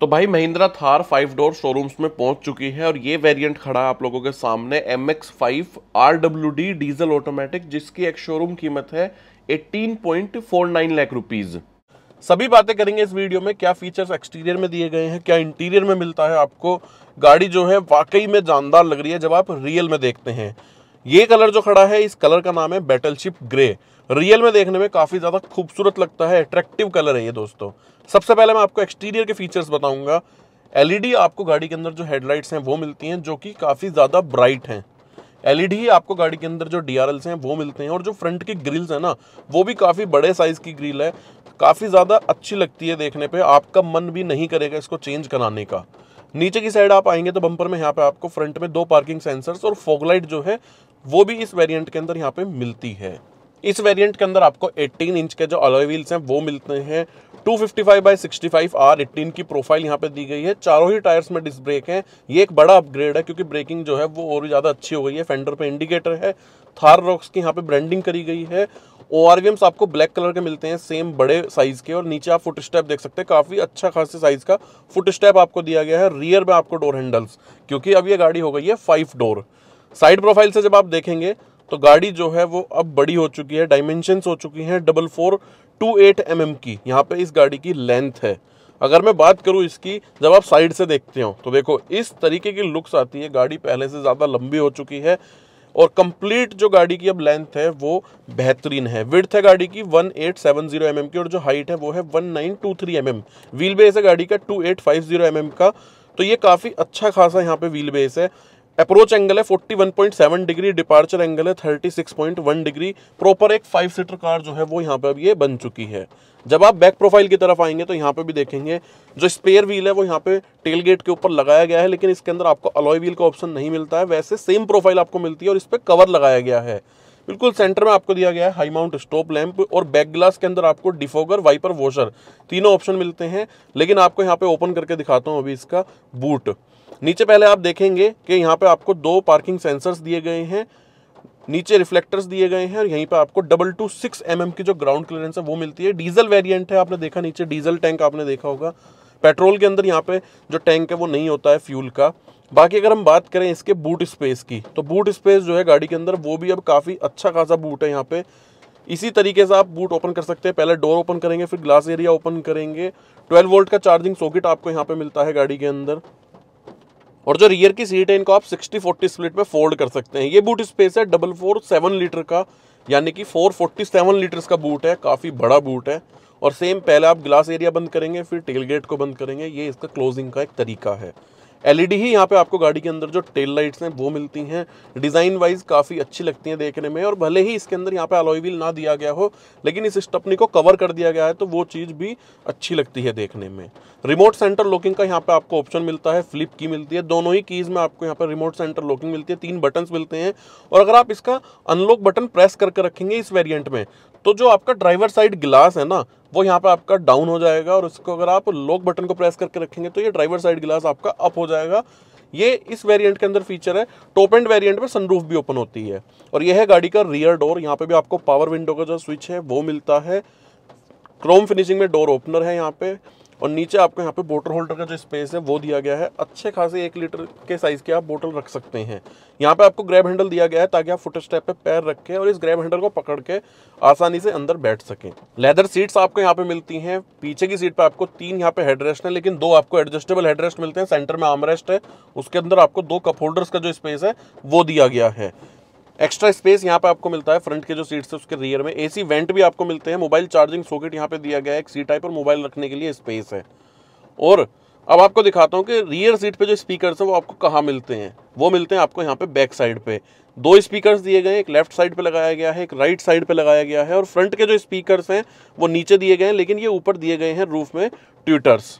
तो भाई Mahindra Thar five door showrooms में पहुँच चुकी है और ये वेरिएंट खड़ा है आप लोगों के सामने M X five R W D diesel automatic जिसकी एक शोरूम कीमत है 18.49 लाख रुपीज़ सभी बातें करेंगे इस वीडियो में, क्या फीचर्स एक्सटीरियर में दिए गए हैं, क्या इंटीरियर में मिलता है आपको। गाड़ी जो है, वाकई में जानदार लग रही है, जब आप रियल में देखते हैं। ये कलर जो खड़ा है, इस कलर का नाम है बैटलशिप ग्रे रियल में देखने में काफ़ी ज़्यादा खूबसूरत लगता है अट्रैक्टिव कलर है ये दोस्तों। सबसे पहले मैं आपको एक्सटीरियर के फीचर्स बताऊँगा। एलईडी आपको गाड़ी के अंदर जो हेडलाइट्स हैं, वो मिलती हैं, जो कि काफ़ी ज़्यादा ब्राइट हैं। एलईडी ही आपको गाड़ी के अंदर जो डी हैं, वो मिलते हैं, और जो फ्रंट की ग्रिल्स है ना, वो भी काफ़ी बड़े साइज़ की ग्रिल है। काफ़ी ज़्यादा अच्छी लगती है देखने पे, आपका मन भी नहीं करेगा इसको चेंज कराने का। नीचे की साइड आप आएँगे तो बम्पर में यहाँ पे आपको फ्रंट में दो पार्किंग सेंसर्स और फोगलाइट जो है, वो भी इस वेरिएंट के अंदर यहाँ पे मिलती है। इस वेरिएंट के अंदर आपको 18 इंच के जो अलॉय व्हील्स हैं, वो मिलते हैं। 255 बाई 65 आर 18 की प्रोफ़ाइल यहाँ पे दी गई है। चारों ही टायर्स में डिस्क ब्रेक हैं। ये एक बड़ा अपग्रेड है क्योंकि ब्रेकिंग जो है वो और भी ज़्यादा अच्छी हो गई है। फेंडर पे इंडिकेटर है। थार रॉक्स की यहाँ पे ब्रांडिंग करी गई है। ओ आपको ब्लैक कलर के मिलते हैं सेम बड़े साइज़ के। और नीचे आप फुट स्टेप देख सकते हैं, काफ़ी अच्छा खासे साइज़ का फुट स्टेप आपको दिया गया है। रियर में आपको डोर हैंडल्स क्योंकि अब ये गाड़ी हो गई है फाइव डोर साइड प्रोफ़ाइल से जब आप देखेंगे तो गाड़ी जो है वो अब बड़ी हो चुकी है डायमेंशन हो चुकी है double four two eight M M की, यहाँ पे इस गाड़ी की लेंथ है। अगर मैं बात करूँ इसकी, जब आप साइड से देखते हो तो देखो, इस तरीके की लुक्स आती है। गाड़ी पहले से ज़्यादा लंबी हो चुकी है और कंप्लीट जो गाड़ी की अब लेंथ है, वो बेहतरीन है। विड्थ है गाड़ी की 1870 एम mm की और जो हाइट है, वो है 1923 एम mm व्हील बेस है गाड़ी का 2850 एम mm का। तो ये काफ़ी अच्छा खासा यहाँ पे व्हील बेस है। अप्रोच एंगल है 41.7 डिग्री डिपार्चर एंगल है 36.1 डिग्री प्रॉपर एक फाइव सीटर कार जो है वो यहाँ पे अब ये बन चुकी है। जब आप बैक प्रोफ़ाइल की तरफ़ आएँगे तो यहाँ पे भी देखेंगे, जो स्पेयर व्हील है वो यहाँ पे टेल गेट के ऊपर लगाया गया है, लेकिन इसके अंदर आपको अलॉय व्हील का ऑप्शन नहीं मिलता है। वैसे सेम प्रोफ़ाइल आपको मिलती है और इस पर कवर लगाया गया है। बिल्कुल सेंटर में आपको दिया गया है हाई माउंट स्टॉप लैंप और बैक ग्लास के अंदर आपको डिफोगर वाइपर वॉशर तीनों ऑप्शन मिलते हैं। लेकिन आपको यहाँ पे ओपन करके दिखाता हूँ अभी इसका बूट नीचे पहले आप देखेंगे कि यहाँ पे आपको दो पार्किंग सेंसर्स दिए गए हैं, नीचे रिफ्लेक्टर्स दिए गए हैं और यहीं पे आपको डबल टू सिक्स एम की जो ग्राउंड क्लियरेंस है वो मिलती है। डीजल वेरिएंट है, आपने देखा नीचे डीजल टैंक आपने देखा होगा। पेट्रोल के अंदर यहाँ पे जो टैंक है वो नहीं होता है फ्यूल का। बाकी अगर हम बात करें इसके बूट स्पेस की तो बूट स्पेस जो है गाड़ी के अंदर, वो भी अब काफ़ी अच्छा खासा बूट है यहाँ पे। इसी तरीके से आप बूट ओपन कर सकते हैं। पहले डोर ओपन करेंगे, फिर ग्लास एरिया ओपन करेंगे। 12 वोल्ट का चार्जिंग सॉकेट आपको यहाँ पे मिलता है गाड़ी के अंदर। और जो रियर की सीट है, इनको आप 60 40 स्प्लिट में फोल्ड कर सकते हैं। ये बूट स्पेस है डबल फोर सेवन लीटर का, यानी कि फोर फोर्टी सेवन लीटर्स का बूट है, काफ़ी बड़ा बूट है। और सेम पहले आप ग्लास एरिया बंद करेंगे, फिर टेलगेट को बंद करेंगे, ये इसका क्लोजिंग का एक तरीका है। एलईडी ही यहाँ पे आपको गाड़ी के अंदर जो टेल लाइट्स हैं, वो मिलती हैं। डिज़ाइन वाइज काफ़ी अच्छी लगती हैं देखने में और भले ही इसके अंदर यहाँ पे अलॉय व्हील ना दिया गया हो, लेकिन इस स्टपनी को कवर कर दिया गया है तो वो चीज़ भी अच्छी लगती है देखने में। रिमोट सेंटर लॉकिंग का यहाँ पे आपको ऑप्शन मिलता है फ्लिप की मिलती है। दोनों ही कीज़ में आपको यहाँ पर रिमोट सेंटर लॉकिंग मिलती है, तीन बटन मिलते हैं। और अगर आप इसका अनलॉक बटन प्रेस करके रखेंगे इस वेरियंट में तो जो आपका ड्राइवर साइड गिलास है ना वो यहाँ पे आपका डाउन हो जाएगा और उसको अगर आप लॉक बटन को प्रेस करके रखेंगे तो ये ड्राइवर साइड गिलास आपका अप हो जाएगा। ये इस वेरिएंट के अंदर फीचर है। टॉप एंड वेरिएंट में सनरूफ भी ओपन होती है और यह है गाड़ी का रियर डोर यहाँ पे भी आपको पावर विंडो का जो स्विच है वो मिलता है। क्रोम फिनिशिंग में डोर ओपनर है यहाँ पे। और नीचे आपको यहाँ पे बोटल होल्डर का जो स्पेस है, वो दिया गया है। अच्छे खासे एक लीटर के साइज़ के आप बोटल रख सकते हैं। यहाँ पे आपको ग्रैब हैंडल दिया गया है ताकि आप फुट स्टेप पे पैर रखें और इस ग्रैब हैंडल को पकड़ के आसानी से अंदर बैठ सकें। लेदर सीट्स आपको यहाँ पे मिलती हैं। पीछे की सीट पे आपको तीन यहाँ पे हेडरेस्ट है, लेकिन दो आपको एडजस्टेबल हेडरेस्ट मिलते हैं। सेंटर में आमरेस्ट है। उसके अंदर आपको दो कप होल्डर्स का जो स्पेस है, वो दिया गया है। एक्स्ट्रा स्पेस यहाँ पे आपको मिलता है फ्रंट के जो सीट्स है, उसके रियर में। एसी वेंट भी आपको मिलते हैं। मोबाइल चार्जिंग सॉकेट यहाँ पे दिया गया है, एक सी टाइप और मोबाइल रखने के लिए स्पेस है। और अब आपको दिखाता हूँ कि रियर सीट पे जो स्पीकर्स हैं, वो आपको कहाँ मिलते हैं? वो मिलते हैं आपको यहाँ पे बैक साइड पे। दो स्पीकर्स दिए गए एक लेफ़्ट साइड पे लगाया गया है, एक राइट साइड पे लगाया गया है। और फ्रंट के जो स्पीकर्स हैं, वो नीचे दिए गए हैं, लेकिन ये ऊपर दिए गए हैं रूफ में ट्विटर्स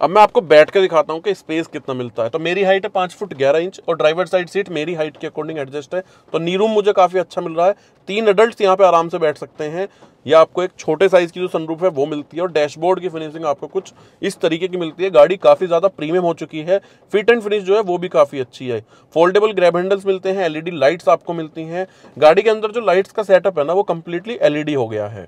अब मैं आपको बैठ के दिखाता हूँ कि स्पेस कितना मिलता है। तो मेरी हाइट है पाँच फुट ग्यारह इंच और ड्राइवर साइड सीट मेरी हाइट के अकॉर्डिंग एडजस्ट है। तो नी रूम मुझे काफ़ी अच्छा मिल रहा है। तीन अडल्ट यहाँ पे आराम से बैठ सकते हैं। या आपको एक छोटे साइज़ की जो सनरूफ है, वो मिलती है। और डैशबोर्ड की फिनिशिंग आपको कुछ इस तरीके की मिलती है। गाड़ी काफ़ी ज़्यादा प्रीमियम हो चुकी है। फिट एंड फिनिश जो है, वो भी काफ़ी अच्छी है। फोल्डेबल ग्रैब हैंडल्स मिलते हैं। एलईडी लाइट्स आपको मिलती हैं। गाड़ी के अंदर जो लाइट्स का सेटअप है ना, वो कम्प्लीटली एलईडी हो गया है।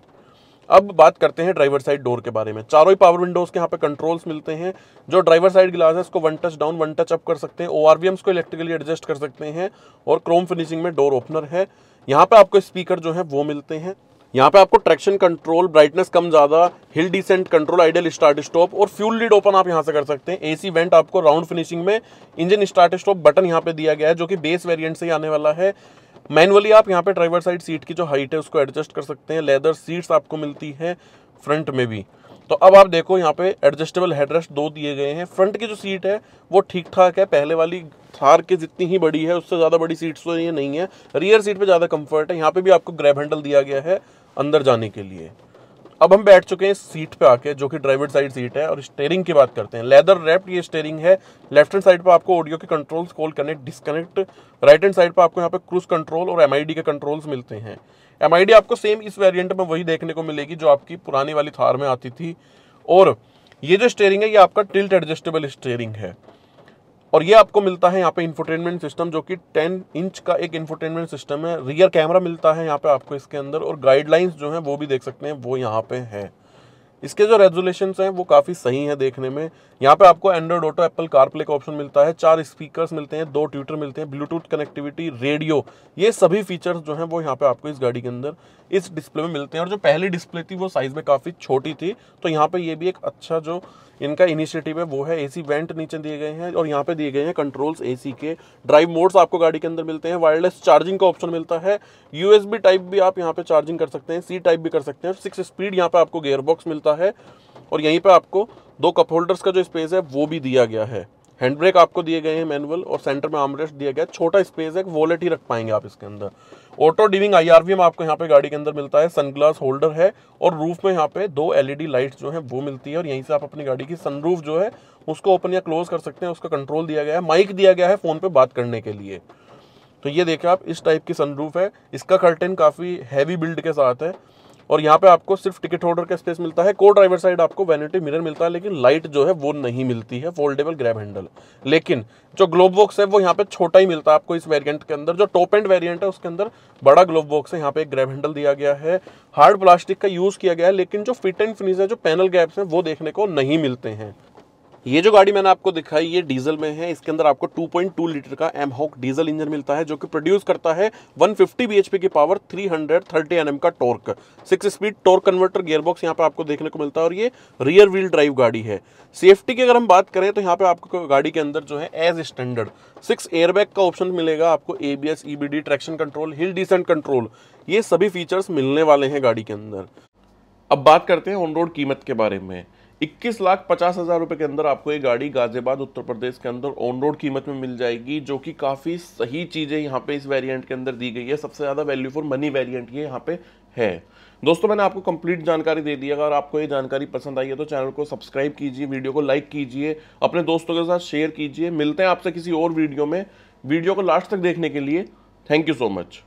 अब बात करते हैं ड्राइवर साइड डोर के बारे में। चारों ही पावर विंडोज़ के यहाँ पे कंट्रोल्स मिलते हैं। जो ड्राइवर साइड ग्लास है, इसको one touch down one touch up कर सकते हैं। ओ को इलेक्ट्रिकली एडजस्ट कर सकते हैं और क्रोम फिनिशिंग में डोर ओपनर है। यहाँ पे आपको स्पीकर जो है, वो मिलते हैं। यहाँ पे आपको ट्रैक्शन कंट्रोल ब्राइटनेस कम ज़्यादा hill descent control ideal start stop और फ्यूल लीड ओपन आप यहाँ से कर सकते हैं। एसी वेंट आपको राउंड फिनिशिंग में इंजन स्टार्ट स्टॉप बटन यहाँ पे दिया गया है, जो कि बेस वेरिएंट से ही आने वाला है। मैनुअली आप यहाँ पे ड्राइवर साइड सीट की जो हाइट है, उसको एडजस्ट कर सकते हैं। लेदर सीट्स आपको मिलती है फ्रंट में भी। तो अब आप देखो यहाँ पे एडजस्टेबल हेडरेस्ट दो दिए गए हैं। फ्रंट की जो सीट है, वो ठीक ठाक है। पहले वाली थार के जितनी ही बड़ी है, उससे ज़्यादा बड़ी सीट्स तो ये नहीं है। रियर सीट पे ज़्यादा कंफर्ट है। यहाँ पे भी आपको ग्रैब हैंडल दिया गया है अंदर जाने के लिए। अब हम बैठ चुके हैं सीट पे आके, जो कि ड्राइवर साइड सीट है, और स्टेयरिंग की बात करते हैं। लेदर रैप्ड ये स्टेयरिंग है। लेफ़्ट हैंड साइड पर आपको ऑडियो के controls call connect disconnect right hand side पर आपको यहाँ पे क्रूज कंट्रोल और एमआईडी के कंट्रोल्स मिलते हैं। एमआईडी आपको सेम इस वेरियंट में वही देखने को मिलेगी जो आपकी पुरानी वाली थार में आती थी। और ये जो स्टेयरिंग है, ये आपका टिल्ट एडजस्टेबल स्टेयरिंग है। और ये आपको मिलता है यहाँ पे इंफोटेनमेंट सिस्टम जो कि 10 इंच का एक इंफोटेनमेंट सिस्टम है। रियर कैमरा मिलता है यहाँ पे आपको इसके अंदर और गाइडलाइंस जो है वो भी देख सकते हैं, वो यहाँ पे है। इसके जो रेजोल्यूशन हैं, वो काफ़ी सही है देखने में। यहाँ पे आपको एंड्रॉइड ऑटो एप्पल कारप्ले का ऑप्शन मिलता है। चार स्पीकर्स मिलते हैं, दो ट्विटर मिलते हैं ब्लूटूथ कनेक्टिविटी रेडियो ये सभी फीचर्स जो हैं वो यहाँ पे आपको इस गाड़ी के अंदर इस डिस्प्ले में मिलते हैं। और जो पहली डिस्प्ले थी, वो साइज़ में काफ़ी छोटी थी। तो यहाँ पे ये भी एक अच्छा जो इनका इनिशिएटिव है, वो है एसी वेंट नीचे दिए गए हैं और यहाँ पे दिए गए हैं कंट्रोल्स एसी के। ड्राइव मोड्स आपको गाड़ी के अंदर मिलते हैं। वायरलेस चार्जिंग का ऑप्शन मिलता है। यूएसबी टाइप भी आप यहाँ पे चार्जिंग कर सकते हैं सी टाइप भी कर सकते हैं। सिक्स स्पीड यहाँ पे आपको गेयरबॉक्स मिलता है और यहीं पर आपको दो कप होल्डर्स का जो स्पेस है, वो भी दिया गया है। हैंड ब्रेक आपको दिए गए हैं मैनुअल और सेंटर में आमरेस्ट दिया गया। छोटा स्पेस है वॉलेट ही रख पाएँगे आप इसके अंदर। ऑटो डिविंग आईआरवीएम आपको यहाँ पे गाड़ी के अंदर मिलता है। सनग्लास होल्डर है और रूफ में यहाँ पे दो एलईडी लाइट्स जो है, वो मिलती है और यहीं से आप अपनी गाड़ी की सनरूफ जो है, उसको ओपन या क्लोज कर सकते हैं। उसका कंट्रोल दिया गया है, माइक दिया गया है फ़ोन पे बात करने के लिए। तो ये देखिए आप, इस टाइप की सनरूफ है। इसका कर्टेन काफ़ी हैवी बिल्ड के साथ है। और यहाँ पे आपको सिर्फ़ टिकट होल्डर का स्पेस मिलता है को ड्राइवर साइड आपको वैनिटी मिरर मिलता है, लेकिन लाइट जो है वो नहीं मिलती है फोल्डेबल ग्रैब हैंडल लेकिन जो ग्लोब बॉक्स है वो यहाँ पे छोटा ही मिलता है आपको इस वेरियंट के अंदर, जो टॉप एंड वेरियंट है उसके अंदर बड़ा ग्लोब बॉक्स है, यहाँ पे एक ग्रैब हैंडल दिया गया है। हार्ड प्लास्टिक का यूज़ किया गया है, लेकिन जो फिट एंड फिनिश है, जो पैनल गैप्स है, वो देखने को नहीं मिलते हैं। ये जो गाड़ी मैंने आपको दिखाई, ये डीजल में है। इसके अंदर आपको 2.2 लीटर का एम हॉक डीजल इंजन मिलता है, जो कि प्रोड्यूस करता है 150 bhp की power 330 N M torque six speed torque converter gearbox यहाँ पे आपको देखने को मिलता है और ये रियर व्हील ड्राइव गाड़ी है। सेफ्टी की अगर हम बात करें तो यहाँ पे आपको गाड़ी के अंदर जो है एज स्टैंडर्ड सिक्स एयरबैग का ऑप्शन मिलेगा, आपको ABS EBD traction control hill descent control ये सभी फीचर्स मिलने वाले हैं गाड़ी के अंदर। अब बात करते हैं ऑन रोड कीमत के बारे में। इक्कीस लाख पचास हज़ार रुपये के अंदर आपको ये गाड़ी गाजियाबाद, उत्तर प्रदेश के अंदर ऑन रोड कीमत में मिल जाएगी, जो कि काफ़ी सही चीज़ें यहाँ पे इस वेरिएंट के अंदर दी गई है। सबसे ज़्यादा वैल्यू फॉर मनी वेरिएंट ये यहाँ पे है। दोस्तों, मैंने आपको कंप्लीट जानकारी दे दी अगर आपको ये जानकारी पसंद आई है तो चैनल को सब्सक्राइब कीजिए वीडियो को लाइक कीजिए, अपने दोस्तों के साथ शेयर कीजिए। मिलते हैं आपसे किसी और वीडियो में। वीडियो को लास्ट तक देखने के लिए थैंक यू सो मच